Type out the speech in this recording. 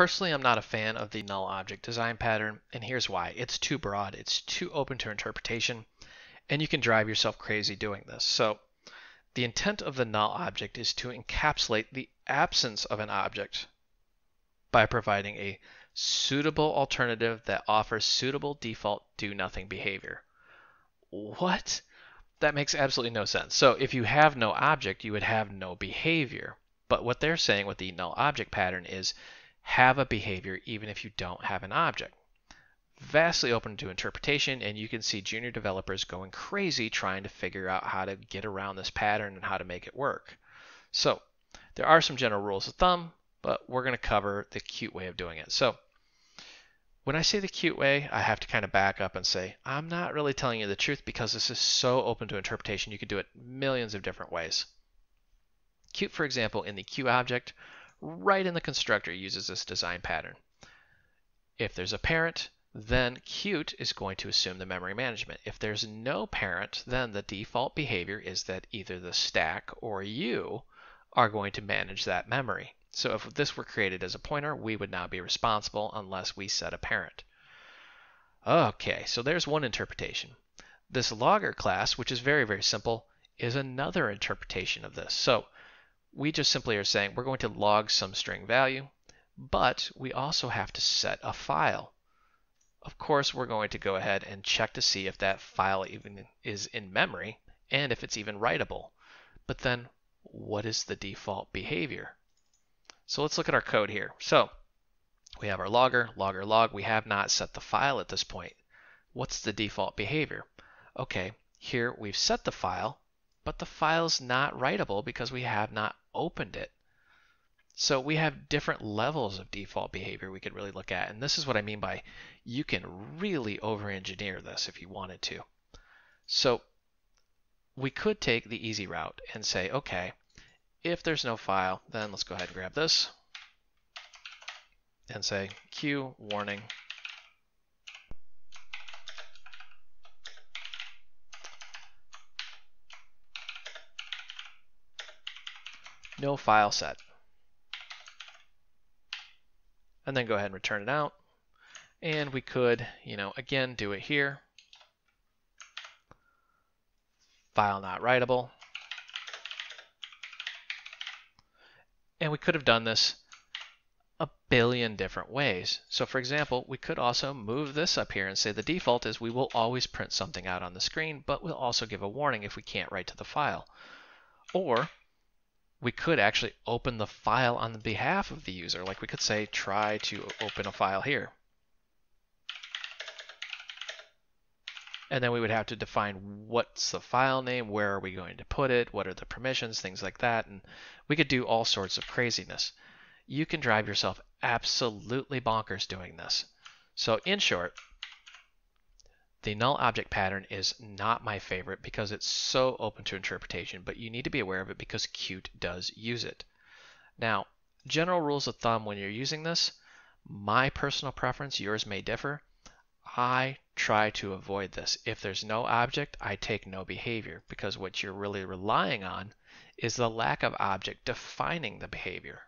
Personally, I'm not a fan of the null object design pattern, and here's why. It's too broad, it's too open to interpretation, and you can drive yourself crazy doing this. So the intent of the null object is to encapsulate the absence of an object by providing a suitable alternative that offers suitable default do nothing behavior. What? That makes absolutely no sense. So if you have no object, you would have no behavior. But what they're saying with the null object pattern is have a behavior even if you don't have an object. Vastly open to interpretation, and you can see junior developers going crazy trying to figure out how to get around this pattern and how to make it work. So there are some general rules of thumb, but we're going to cover the Qt way of doing it. So when I say the Qt way, I have to kind of back up and say, I'm not really telling you the truth because this is so open to interpretation. You could do it millions of different ways. Qt, for example, in the QObject, right in the constructor uses this design pattern. If there's a parent, then Qt is going to assume the memory management. If there's no parent, then the default behavior is that either the stack or you are going to manage that memory. So if this were created as a pointer, we would not be responsible unless we set a parent. Okay, so there's one interpretation. This logger class, which is very, very simple, is another interpretation of this. So we just simply are saying we're going to log some string value, but we also have to set a file. Of course, we're going to go ahead and check to see if that file even is in memory and if it's even writable. But then what is the default behavior? So let's look at our code here. So we have our logger, logger log. We have not set the file at this point. What's the default behavior? Okay, here we've set the file, but the file's not writable because we have not opened it. So we have different levels of default behavior we could really look at. And this is what I mean by you can really over-engineer this if you wanted to. So we could take the easy route and say, okay, if there's no file, then let's go ahead and grab this and say qWarning no file set. And then go ahead and return it out. And we could, you know, again, do it here. File not writable. And we could have done this a billion different ways. So for example, we could also move this up here and say the default is we will always print something out on the screen, but we'll also give a warning if we can't write to the file. Or we could actually open the file on behalf of the user. Like we could say, try to open a file here. And then we would have to define what's the file name, where are we going to put it, what are the permissions, things like that. And we could do all sorts of craziness. You can drive yourself absolutely bonkers doing this. So in short, the null object pattern is not my favorite because it's so open to interpretation, but you need to be aware of it because Qt does use it. Now, general rules of thumb when you're using this, my personal preference, yours may differ, I try to avoid this. If there's no object, I take no behavior because what you're really relying on is the lack of object defining the behavior.